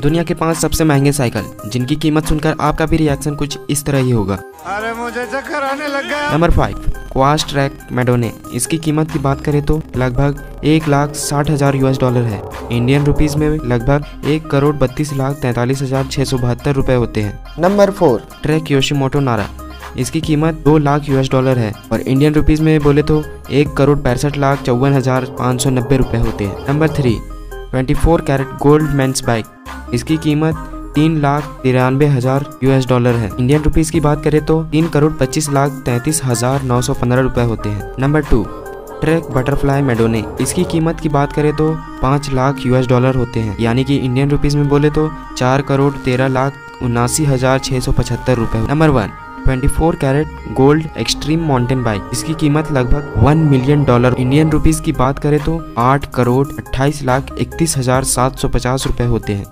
दुनिया के पाँच सबसे महँगे साइकिल जिनकी कीमत सुनकर आपका भी रिएक्शन कुछ इस तरह ही होगा। अरे मुझे चक्कर आने लग गया। नंबर फाइव क्वास ट्रैक मेडोने इसकी कीमत की बात करें तो लगभग एक लाख साठ हज़ार यूएस डॉलर है। इंडियन रुपीस में लगभग एक करोड़ बत्तीस लाख तैतालीस हज़ार छह सौ बहत्तर रूपए होते हैं। नंबर फोर ट्रैक योशीमोटो नारा इसकी कीमत दो लाख यूएस डॉलर है और इंडियन रुपीस में बोले तो एक करोड़ पैंसठ लाख चौवन हज़ार पाँच सौ नब्बे रूपए होते हैं। Number three twenty four carat gold men's bike इसकी कीमत तीन लाख तिरानवे हज़ार यूएस डॉलर है। इंडियन रुपीस की बात करें तो तीन करोड़ पच्चीस लाख तैतीस हज़ार नौ सौ पंद्रह रुपए होते हैं। Number two Trek Butterfly Madone इसकी कीमत की बात करें तो पाँच लाख यूएस डॉलर होते हैं। यानी कि इंडियन रुपीस में बोले तो चार करोड़ तेरह लाख उनासी हज़ार छह सौ पचहत्तर रुपए number one 24 carat gold extreme mountain bike इसकी कीमत लगभग 1 मिलियन डॉलर इंडियन रुपीस की बात करें तो 8 करोड़ 28 लाख इकतीस हज़ार सात सौ पचास रुपए होते हैं।